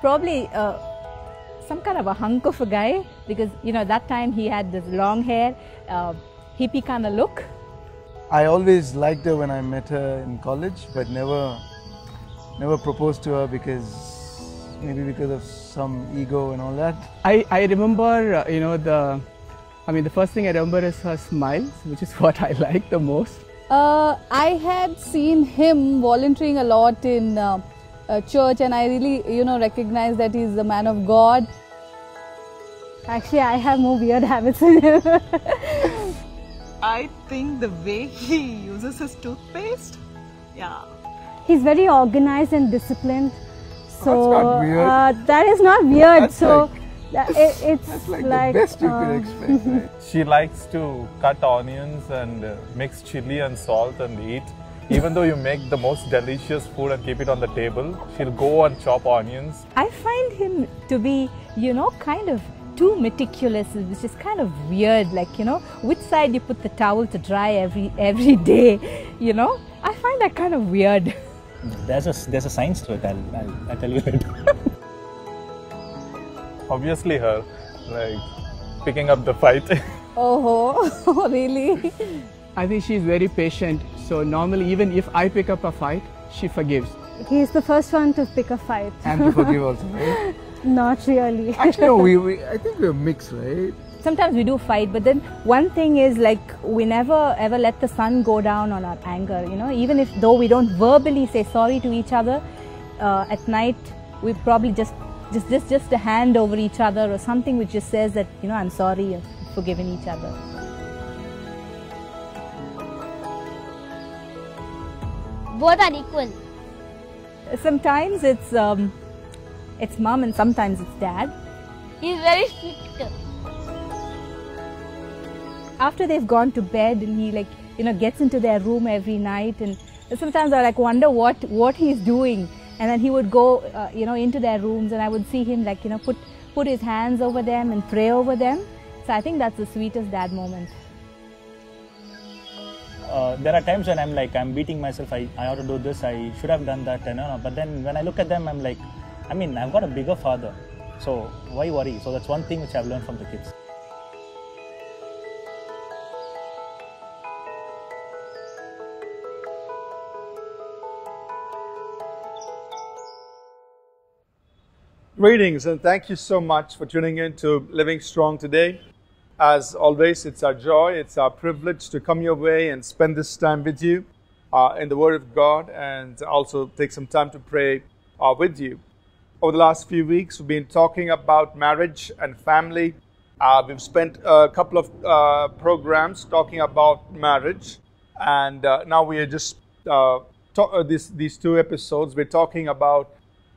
probably uh, some kind of a hunk of a guy because you know that time he had this long hair, uh, hippie kind of look. I always liked her when I met her in college, but never, never proposed to her because maybe because of some ego and all that. I, I remember, uh, you know, the, I mean, the first thing I remember is her smiles, which is what I like the most. Uh, I had seen him volunteering a lot in uh, uh, church, and I really, you know, recognize that he's a man of God. Actually, I have more weird habits than him. I think the way he uses his toothpaste, yeah. He's very organized and disciplined. So That's not weird. Uh, that is not weird. That's so like- that- it, it's That's like, like, the best you uh, could expect, right? She likes to cut onions and uh, mix chili and salt and eat. Even though you make the most delicious food and keep it on the table, she'll go and chop onions. I find him to be, you know, kind of too meticulous, which is kind of weird. Like, you know, which side you put the towel to dry every every day, you know? I find that kind of weird. There's a there's a science to it. I'll I'll, I'll tell you later. Obviously, her, like picking up the fight. Oh, really? I think she's very patient. So normally, even if I pick up a fight, she forgives. He's the first one to pick a fight. And to forgive also, right? Not really. Actually, no, we, we, I think we're mixed, right? Sometimes we do fight, but then one thing is like we never ever let the sun go down on our anger, you know, even if though we don't verbally say sorry to each other, uh, at night we probably just just just just a hand over each other or something which just says that you know I'm sorry and forgiven each other. Both are equal. Sometimes it's um, it's mom and sometimes it's dad. He's very strict. After they've gone to bed and he like you know gets into their room every night and sometimes I like wonder what what he's doing and then he would go uh, you know into their rooms and I would see him like you know put put his hands over them and pray over them. So I think that's the sweetest dad moment. Uh, there are times when I'm like, I'm beating myself. I, I ought to do this. I should have done that. And no. But then when I look at them, I'm like, I mean, I've got a bigger father. So why worry? So that's one thing which I've learned from the kids. Greetings and thank you so much for tuning in to Living Strong today. As always, it's our joy, it's our privilege to come your way and spend this time with you uh, in the Word of God and also take some time to pray uh, with you. Over the last few weeks, we've been talking about marriage and family. Uh, we've spent a couple of uh, programs talking about marriage, and uh, now we are just uh, to- uh, this, these two episodes. We're talking about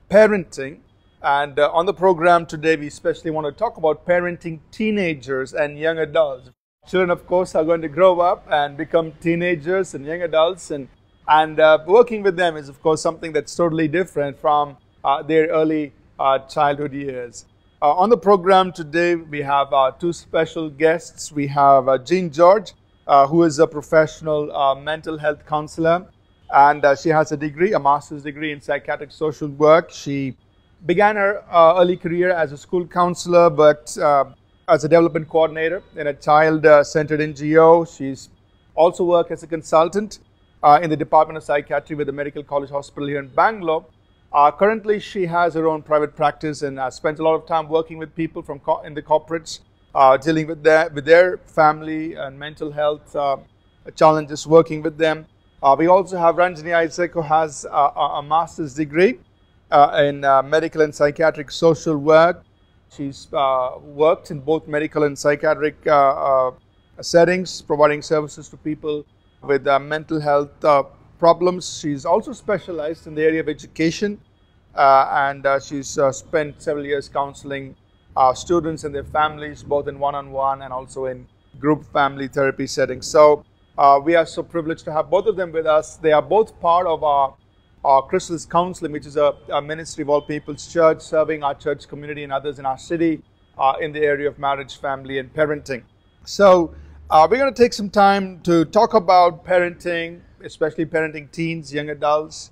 parenting. And uh, on the program today, we especially want to talk about parenting teenagers and young adults. Children, of course, are going to grow up and become teenagers and young adults, and and uh, working with them is, of course, something that's totally different from uh, their early uh, childhood years. Uh, on the program today, we have uh, two special guests. We have Jean George, who is a professional mental health counselor, and she has a degree, a master's degree in psychiatric social work. She began her uh, early career as a school counselor, but uh, as a development coordinator in a child-centered NGO. She's also worked as a consultant uh, in the Department of Psychiatry with the Medical College Hospital here in Bangalore. Uh, currently, she has her own private practice and uh, spends a lot of time working with people from in the corporates, uh, dealing with their with their family and mental health uh, challenges, working with them. Uh, we also have Ranjini Isaac, who has uh, a, a master's degree uh, in uh, medical and psychiatric social work. She's uh, worked in both medical and psychiatric uh, uh, settings, providing services to people with uh, mental health uh, problems. She's also specialized in the area of education, uh, and uh, she's uh, spent several years counseling uh, students and their families, both in one-on-one and also in group family therapy settings. So uh, we are so privileged to have both of them with us. They are both part of our uh, Chrysalis Counseling, which is a, a ministry of all people's church, serving our church community and others in our city uh, in the area of marriage, family, and parenting. So, uh, we're going to take some time to talk about parenting, especially parenting teens, young adults.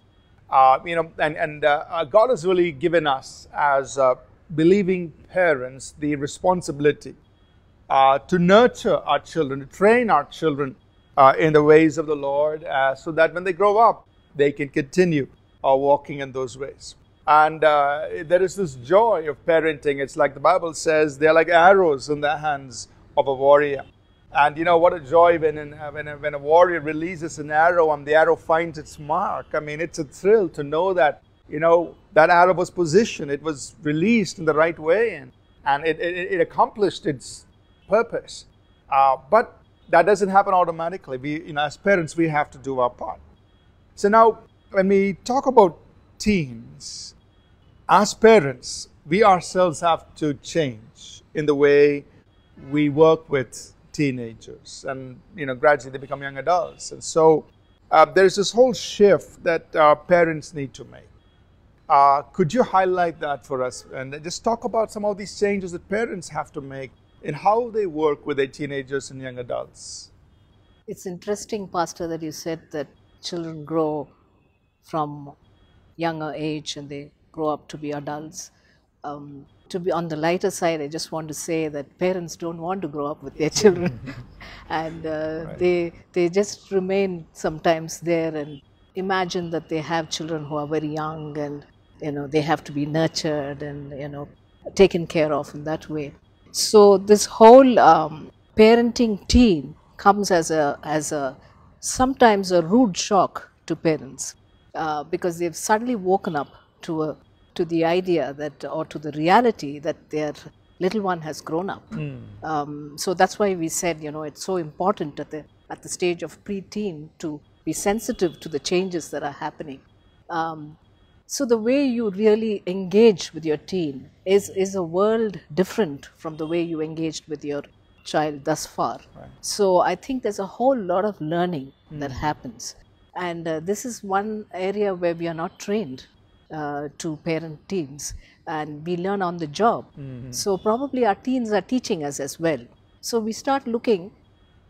Uh, you know, and, and uh, uh, God has really given us as uh, believing parents the responsibility to nurture our children, to train our children in the ways of the Lord, so that when they grow up, they can continue uh, walking in those ways. And uh, there is this joy of parenting. It's like the Bible says, they're like arrows in the hands of a warrior. And you know what a joy when, when, a, when a warrior releases an arrow and the arrow finds its mark. I mean, it's a thrill to know that you know that arrow was positioned, it was released in the right way, and and it, it, it accomplished its purpose. Uh, but that doesn't happen automatically. We, you know, as parents, we have to do our part. So now, when we talk about teens, as parents, we ourselves have to change in the way we work with teenagers, and you know, gradually they become young adults. And so, uh, there's this whole shift that parents need to make. Uh, could you highlight that for us and just talk about some of these changes that parents have to make in how they work with their teenagers and young adults? It's interesting, Pastor, that you said that children grow from younger age and they grow up to be adults. Um, to be on the lighter side, I just want to say that parents don't want to grow up with their children, and uh, right. they they just remain sometimes there and imagine that they have children who are very young and you know they have to be nurtured and you know taken care of in that way. So this whole um, parenting team comes as a as a sometimes a rude shock to parents uh, because they've suddenly woken up to a to the idea that or to the reality that their little one has grown up. Mm. Um, so that's why we said you know it's so important at the at the stage of preteen to be sensitive to the changes that are happening. Um, so the way you really engage with your teen is, is a world different from the way you engaged with your child thus far. Right. So I think there's a whole lot of learning mm. that happens. And uh, this is one area where we are not trained uh, to parent teens and we learn on the job. Mm-hmm. So probably our teens are teaching us as well. So we start looking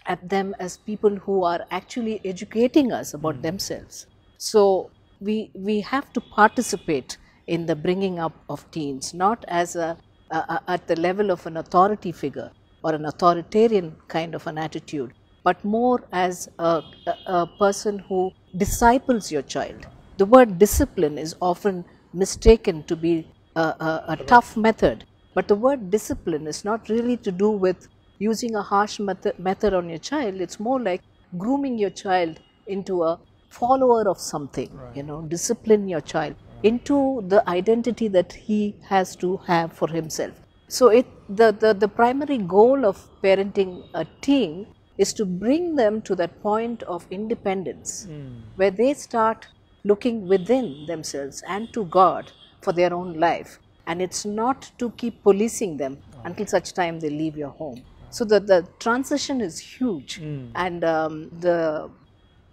at them as people who are actually educating us about mm. themselves. So we, we have to participate in the bringing up of teens, not as a, a, a, at the level of an authority figure or an authoritarian kind of an attitude, but more as a, a person who disciples your child. The word discipline is often mistaken to be a, a, tough method, but the word discipline is not really to do with using a harsh method, method on your child. It's more like grooming your child into a follower of something, right. you know, discipline your child into the identity that he has to have for himself. So, it, the, the, the primary goal of parenting a teen is to bring them to that point of independence mm. where they start looking within themselves and to God for their own life. And it's not to keep policing them okay. until such time they leave your home. So the, the transition is huge mm. and um, the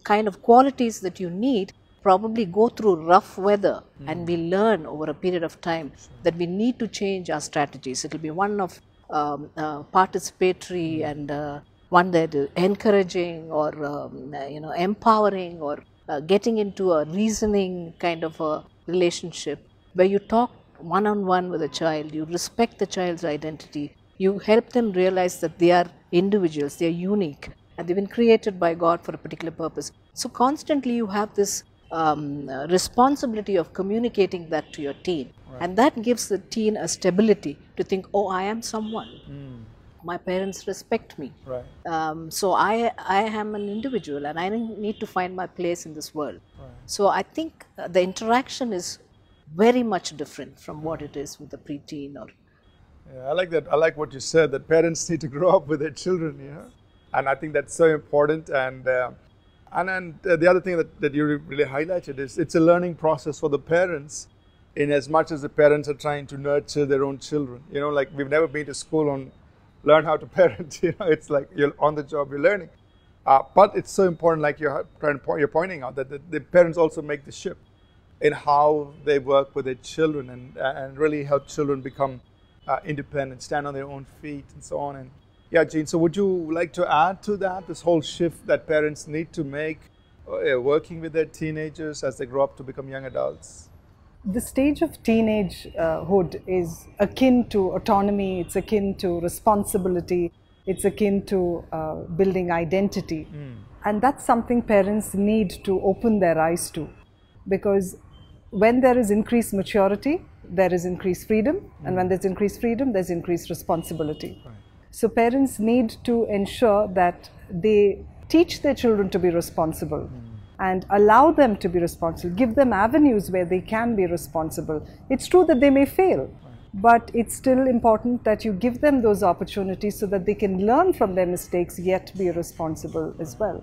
kind of qualities that you need probably go through rough weather mm. and we learn over a period of time that we need to change our strategies. It will be one of um, uh, participatory mm. and uh, one that is encouraging or um, uh, you know empowering or uh, getting into a reasoning kind of a relationship where you talk one on one with a child, you respect the child's identity, you help them realize that they are individuals, they are unique, and they've been created by God for a particular purpose. So constantly you have this um, responsibility of communicating that to your teen, right. and that gives the teen a stability to think, oh, I am someone. Mm. My parents respect me. Right. Um, so I, I am an individual and I need to find my place in this world. Right. So I think uh, the interaction is very much different from what it is with the preteen or yeah, I like that. I like what you said that parents need to grow up with their children. Yeah, and I think that's so important. And uh, and and uh, the other thing that, that you really highlighted is it's a learning process for the parents, in as much as the parents are trying to nurture their own children. You know, like we've never been to school on learn how to parent. You know, it's like you're on the job, you're learning. Uh, but it's so important, like you're you're pointing out, that the, the parents also make the shift in how they work with their children and and really help children become uh, independent, stand on their own feet, and so on. And yeah, Jean, so would you like to add to that, this whole shift that parents need to make uh, working with their teenagers as they grow up to become young adults? The stage of teenagehood is akin to autonomy, it's akin to responsibility, it's akin to uh, building identity. And that's something parents need to open their eyes to because when there is increased maturity, there is increased freedom, and when there's increased freedom, there's increased responsibility. So, parents need to ensure that they teach their children to be responsible and allow them to be responsible, give them avenues where they can be responsible. It's true that they may fail, but it's still important that you give them those opportunities so that they can learn from their mistakes yet be responsible as well.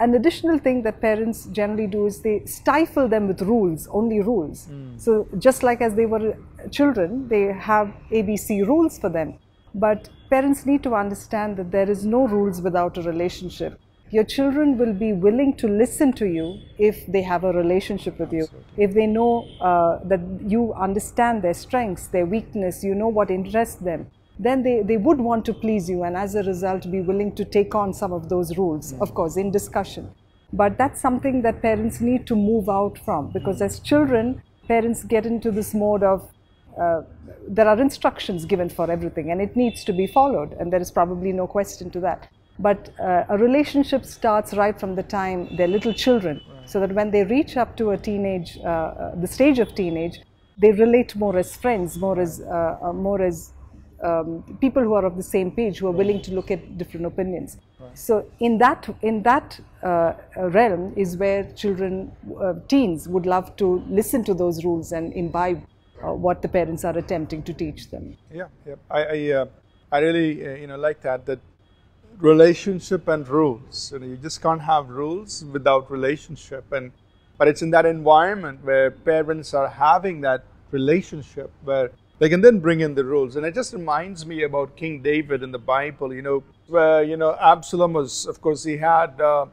An additional thing that parents generally do is they stifle them with rules, only rules. Hmm. So, just like as they were children, they have ABC rules for them. But parents need to understand that there is no rules without a relationship. Your children will be willing to listen to you if they have a relationship with you, if they know uh, that you understand their strengths, their weakness, you know what interests them. Then they, they would want to please you, and as a result, be willing to take on some of those rules, of course, in discussion. But that's something that parents need to move out from because as children, parents get into this mode of uh, there are instructions given for everything and it needs to be followed, and there is probably no question to that. But uh, a relationship starts right from the time they're little children, so that when they reach up to a teenage, uh, uh, the stage of teenage, they relate more as friends, more as, uh, uh, more as um, people who are of the same page, who are willing to look at different opinions. So in that in that uh, realm is where children, uh, teens would love to listen to those rules and imbibe uh, what the parents are attempting to teach them. Yeah, yeah. I I, uh, I really uh, you know like that that relationship and rules. You know, you just can't have rules without relationship, and but it's in that environment where parents are having that relationship where they can then bring in the rules. And it just reminds me about King David in the Bible. You know, where you know Absalom was, of course, he had. Uh,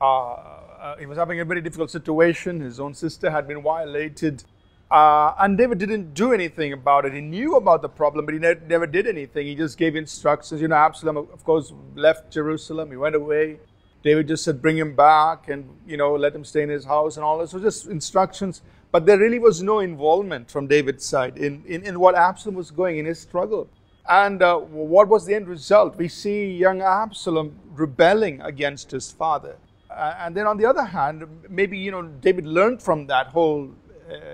uh, uh, he was having a very difficult situation. His own sister had been violated. Uh, and David didn't do anything about it. He knew about the problem, but he ne- never did anything. He just gave instructions. You know, Absalom, of course, left Jerusalem. He went away. David just said, bring him back and, you know, let him stay in his house and all this. So just instructions. But there really was no involvement from David's side in, in, in what Absalom was going in his struggle. And uh, what was the end result? We see young Absalom rebelling against his father. Uh, and then on the other hand, maybe, you know, David learned from that whole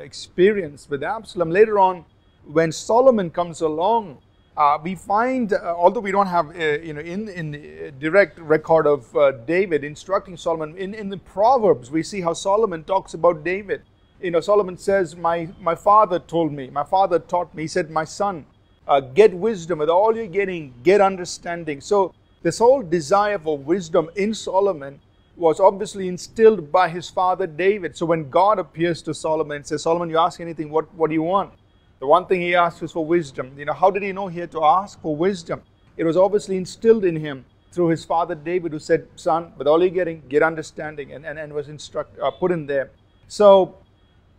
experience with Absalom. Later on, when Solomon comes along, uh, we find, uh, although we don't have, uh, you know, in, in the direct record of uh, David instructing Solomon, in, in the Proverbs, we see how Solomon talks about David. You know, Solomon says, my, my father told me, my father taught me, he said, my son, uh, get wisdom. With all you're getting, get understanding. So this whole desire for wisdom in Solomon was obviously instilled by his father David. So when God appears to Solomon and says, Solomon, you ask anything, what, what do you want? The one thing he asked was for wisdom. You know, how did he know he had to ask for wisdom? It was obviously instilled in him through his father David, who said, Son, with all you're getting, get understanding, and, and, and was instruct, uh, put in there. So,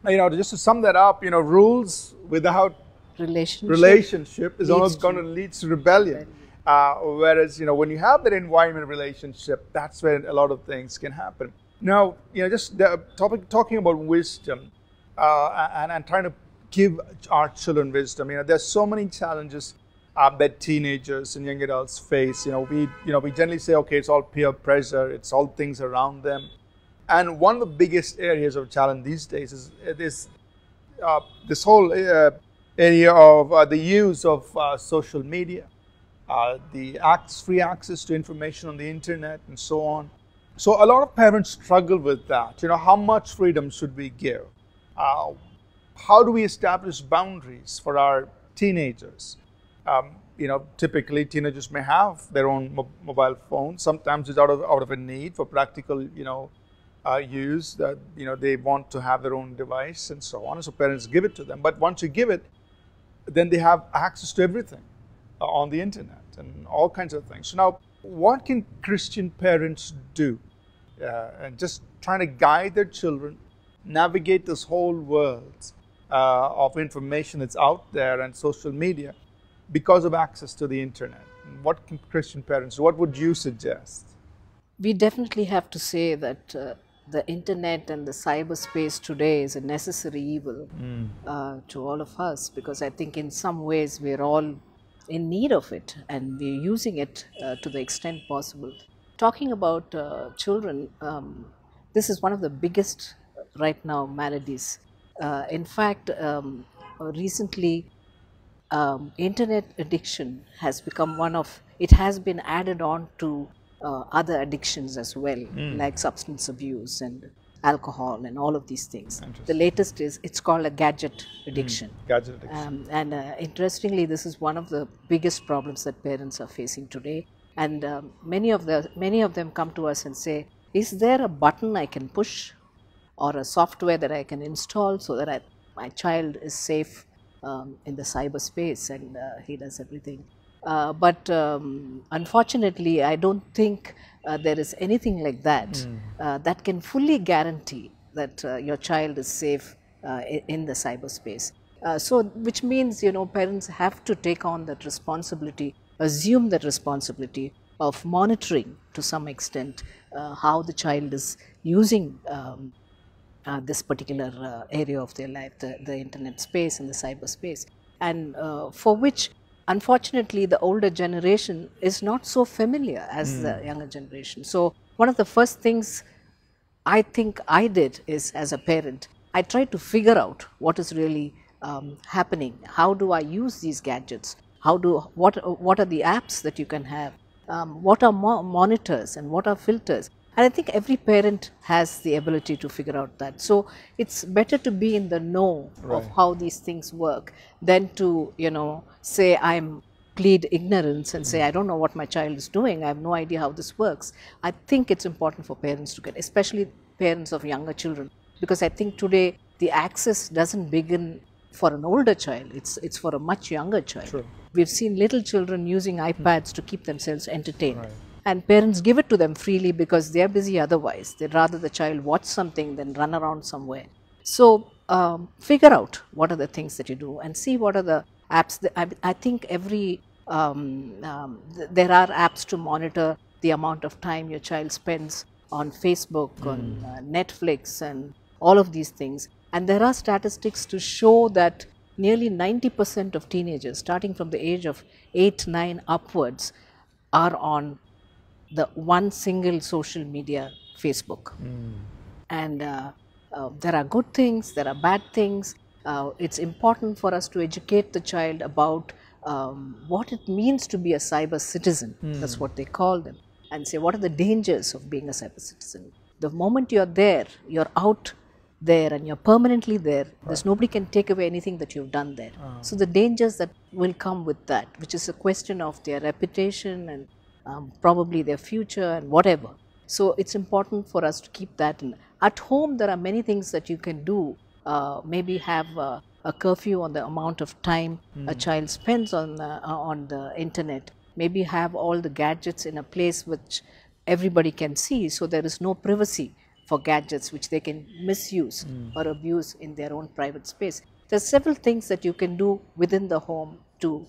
you know, just to sum that up, you know, rules without Relationship. relationship is almost going to lead to rebellion. Uh, whereas, you know, when you have that environment relationship, that's where a lot of things can happen. Now, you know, just the topic talking about wisdom uh, and, and trying to give our children wisdom. You know, there's so many challenges uh, that teenagers and young adults face. You know, we you know we generally say, okay, it's all peer pressure, it's all things around them, and one of the biggest areas of challenge these days is this uh, this whole uh, area of uh, the use of uh, social media, uh, the free access to information on the internet, and so on. So a lot of parents struggle with that. You know, how much freedom should we give? Uh, how do we establish boundaries for our teenagers? Um, you know, typically teenagers may have their own mo- mobile phone. Sometimes it's out of out of a need for practical, you know, uh, use. That you know they want to have their own device and so on. So parents give it to them. But once you give it, then they have access to everything on the internet and all kinds of things. So now, what can Christian parents do? Uh, and just trying to guide their children navigate this whole world uh, of information that's out there and social media because of access to the internet. What can Christian parents do? What would you suggest? we definitely have to say that uh, the internet and the cyberspace today is a necessary evil Mm. uh, to all of us because I think in some ways we're all in need of it and we're using it uh, to the extent possible. Talking about uh, children, um, this is one of the biggest uh, right now maladies. Uh, in fact, um, recently, um, internet addiction has become one of it has been added on to uh, other addictions as well, Mm. like substance abuse and alcohol and all of these things. The latest is it's called a gadget addiction. Gadget addiction. Um, and uh, interestingly, this is one of the biggest problems that parents are facing today. And um, many of the many of them come to us and say, "Is there a button I can push, or a software that I can install so that I, my child is safe um, in the cyberspace and uh, he does everything?" Uh, but um, unfortunately, I don't think there is anything like that Mm. uh, that can fully guarantee that uh, your child is safe uh, in the cyberspace. Uh, so, which means you know parents have to take on that responsibility, assume that responsibility of monitoring to some extent uh, how the child is using um, uh, this particular uh, area of their life, the, the internet space and the cyberspace, and uh, for which unfortunately the older generation is not so familiar as the Mm. younger generation. So one of the first things I think I did is as a parent, I tried to figure out what is really um, happening. How do I use these gadgets? How do what what are the apps that you can have? Um, what are mo- monitors and what are filters? And I think every parent has the ability to figure out that. So it's better to be in the know of how these things work than to you know say I'm plead ignorance and say I don't know what my child is doing. I have no idea how this works. I think it's important for parents to get, especially parents of younger children, because I think today the access doesn't begin for an older child. It's it's for a much younger child. True. We've seen little children using iPads to keep themselves entertained. And parents give it to them freely because they're busy otherwise. They'd rather the child watch something than run around somewhere. So um, figure out what are the things that you do and see what are the apps. That, I, I think every um, um, th- there are apps to monitor the amount of time your child spends on Facebook, on uh, Netflix, and all of these things. And there are statistics to show that nearly 90% of teenagers, starting from the age of 8, 9 upwards, are on the one single social media, Facebook. And uh, uh, there are good things, there are bad things. Uh, it's important for us to educate the child about um, what it means to be a cyber citizen. That's Mm. what they call them. And say, what are the dangers of being a cyber citizen? The moment you're there, you're out there and you're permanently there, there's nobody can take away anything that you've done there. So the dangers that will come with that, which is a question of their reputation and um, probably their future and whatever. So it's important for us to keep that in. At home, there are many things that you can do. Uh, maybe have uh, a curfew on the amount of time a Mm. child spends on uh, on the internet. Maybe have all the gadgets in a place which everybody can see, so there is no privacy for gadgets which they can misuse Mm. or abuse in their own private space. There's several things that you can do within the home to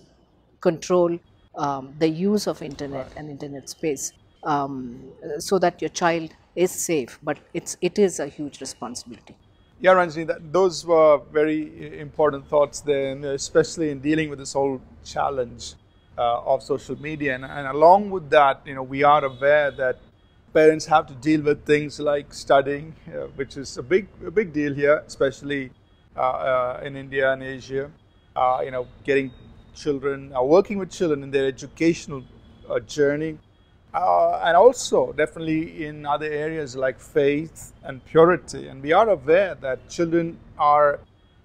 control um, the use of internet and internet space um, so that your child is safe. But it's it is a huge responsibility. Yeah, Ranjini, that, those were very important thoughts there, and especially in dealing with this whole challenge uh, of social media. And, and along with that, you know, we are aware that parents have to deal with things like studying, uh, which is a big, a big deal here, especially uh, uh, in India and Asia. Uh, you know, getting children, uh, working with children in their educational uh, journey, uh, and also definitely in other areas like faith and purity. And we are aware that children are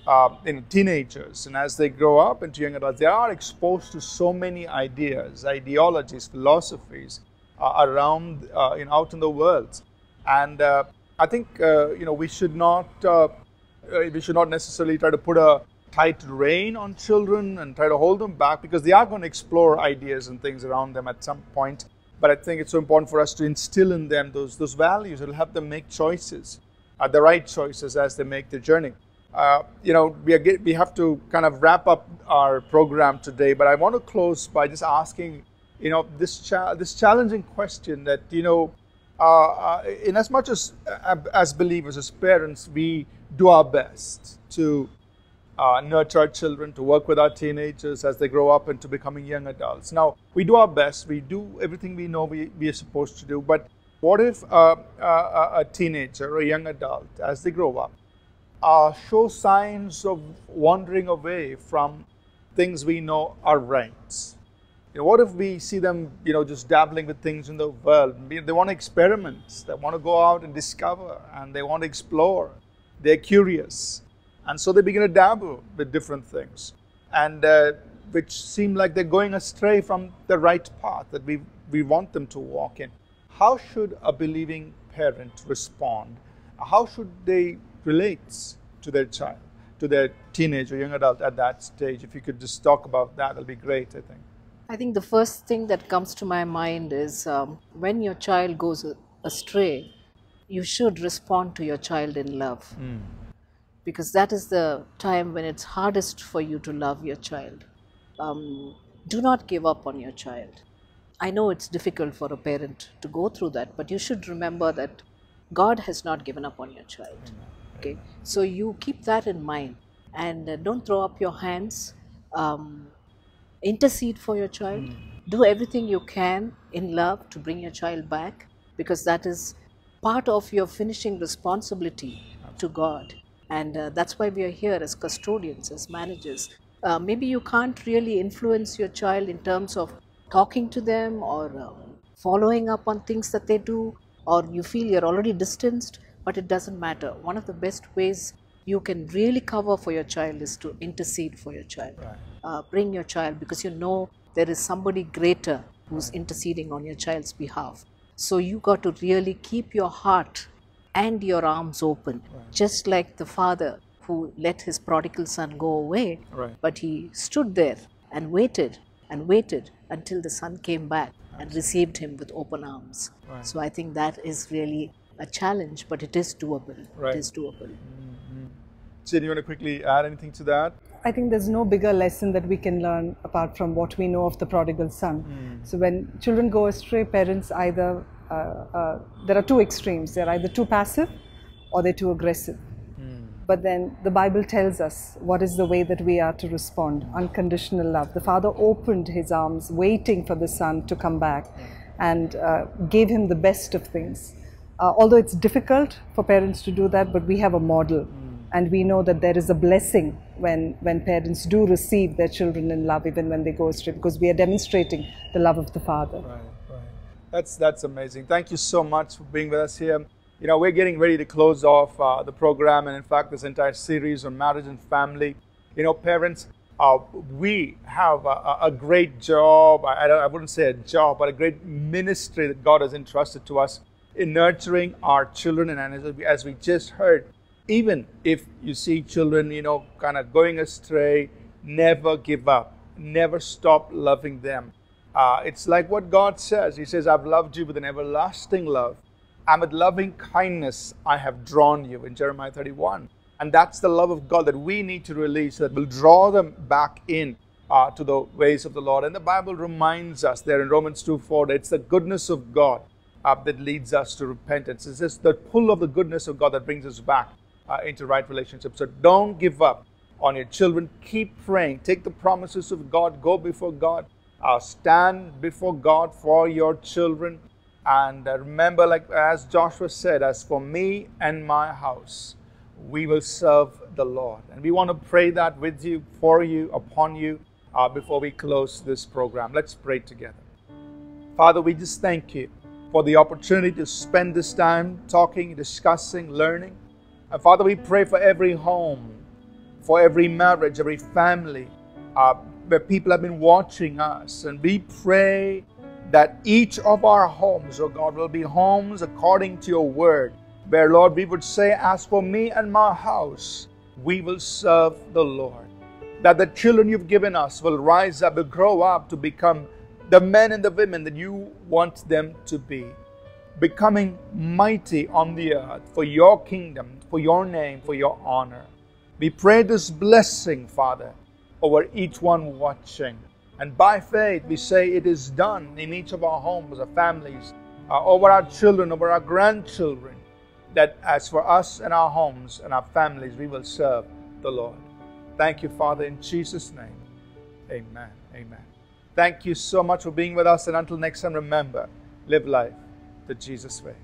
uh, you know, teenagers, and as they grow up into young adults, they are exposed to so many ideas, ideologies, philosophies uh, around uh, in out in the world. And uh, I think you know we should not we should not necessarily try to put a tight rein on children and try to hold them back because they are going to explore ideas and things around them at some point. But I think it's so important for us to instill in them those those values. It'll help them make choices, uh, the right choices as they make their journey. Uh, you know, we, are we have to kind of wrap up our program today, but I want to close by just asking, you know, this cha- this challenging question that you know, uh, uh, in as much as uh, as believers, as parents, we do our best to uh, nurture our children, to work with our teenagers as they grow up into becoming young adults. Now, we do our best, we do everything we know we, we are supposed to do, but what if uh, uh, a teenager or a young adult, as they grow up, uh, show signs of wandering away from things we know are right? You know, what if we see them, you know, just dabbling with things in the world? They want to experiment, they want to go out and discover, and they want to explore. They're curious. And so they begin to dabble with different things, and uh, which seem like they're going astray from the right path that we, we want them to walk in. How should a believing parent respond? How should they relate to their child, to their teenage or young adult at that stage? If you could just talk about that, that'll be great, I think. I think the first thing that comes to my mind is um, when your child goes astray, you should respond to your child in love. Mm because that is the time when it's hardest for you to love your child. Um, do not give up on your child. I know it's difficult for a parent to go through that, but you should remember that God has not given up on your child. Okay, so you keep that in mind and uh, don't throw up your hands. Um, intercede for your child. Mm. Do everything you can in love to bring your child back because that is part of your finishing responsibility to God. And uh, that's why we are here as custodians, as managers. Uh, maybe you can't really influence your child in terms of talking to them or um, following up on things that they do, or you feel you're already distanced, but it doesn't matter. One of the best ways you can really cover for your child is to intercede for your child. Right. Uh, bring your child because you know there is somebody greater who's interceding on your child's behalf. So you got to really keep your heart and your arms open, right. just like the father who let his prodigal son go away, right. but he stood there and waited and waited until the son came back and received him with open arms. Right. So I think that is really a challenge, but it is doable. It is doable. Mm-hmm. Jen, you want to quickly add anything to that? I think there's no bigger lesson that we can learn apart from what we know of the prodigal son. Mm. So when children go astray, parents either uh, uh, there are two extremes. They're either too passive or they're too aggressive. Mm. But then the Bible tells us what is the way that we are to respond unconditional love. The father opened his arms, waiting for the son to come back, and uh, gave him the best of things. Uh, although it's difficult for parents to do that, but we have a model. Mm. And we know that there is a blessing when, when parents do receive their children in love, even when they go astray, because we are demonstrating the love of the Father. Right. That's that's amazing. Thank you so much for being with us here. You know, we're getting ready to close off uh, the program, and in fact, this entire series on marriage and family. You know, parents, uh, we have a, a great job. I, I, wouldn't say a job, but a great ministry that God has entrusted to us in nurturing our children. And as we, as we just heard, even if you see children, you know, kind of going astray, never give up, never stop loving them. Uh, it's like what God says. He says, I've loved you with an everlasting love. And with loving kindness I have drawn you in Jeremiah 31. And that's the love of God that we need to release that will draw them back in uh, to the ways of the Lord. And the Bible reminds us there in Romans 2 4 that it's the goodness of God uh, that leads us to repentance. It's just the pull of the goodness of God that brings us back uh, into right relationship. So don't give up on your children. Keep praying. Take the promises of God. Go before God uh, stand before God for your children. And uh, remember, like as Joshua said, as for me and my house, we will serve the Lord. And we want to pray that with you, for you, upon you, uh, before we close this program. Let's pray together. Father, we just thank you for the opportunity to spend this time talking, discussing, learning. And Father, we pray for every home, for every marriage, every family, uh, where people have been watching us. And we pray that each of our homes, oh God, will be homes according to your word. Where, Lord, we would say, As for me and my house, we will serve the Lord. That the children you've given us will rise up, will grow up to become the men and the women that you want them to be. Becoming mighty on the earth for your kingdom, for your name, for your honor. We pray this blessing, Father, over each one watching. And by faith, we say it is done in each of our homes, our families, uh, over our children, over our grandchildren, that as for us and our homes and our families, we will serve the Lord. Thank you, Father, in Jesus' name. Amen. Amen. Thank you so much for being with us. And until next time, remember live life the Jesus way.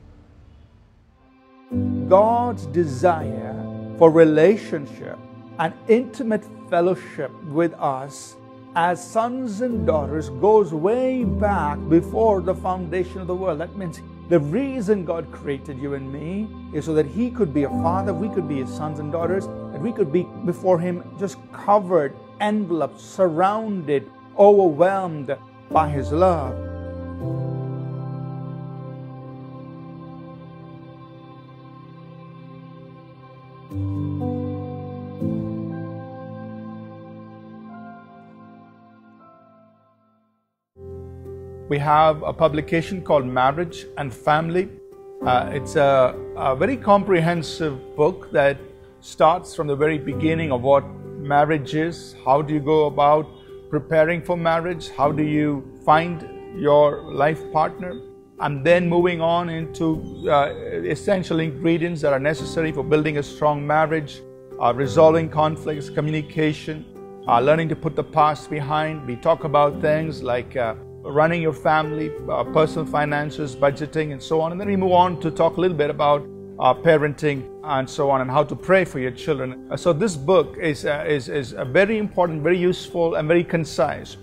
God's desire for relationship and intimate fellowship with us as sons and daughters goes way back before the foundation of the world. That means the reason God created you and me is so that He could be a father, we could be His sons and daughters, and we could be before Him just covered, enveloped, surrounded, overwhelmed by His love. We have a publication called Marriage and Family. Uh, it's a, a, very comprehensive book that starts from the very beginning of what marriage is, how do you go about preparing for marriage, how do you find your life partner, and then moving on into uh, essential ingredients that are necessary for building a strong marriage, uh, resolving conflicts, communication, uh, learning to put the past behind. We talk about things like uh, running your family, uh, personal finances, budgeting, and so on. And then we move on to talk a little bit about uh, parenting and so on and how to pray for your children. So this book is, uh, is, is very important, very useful, and very concise.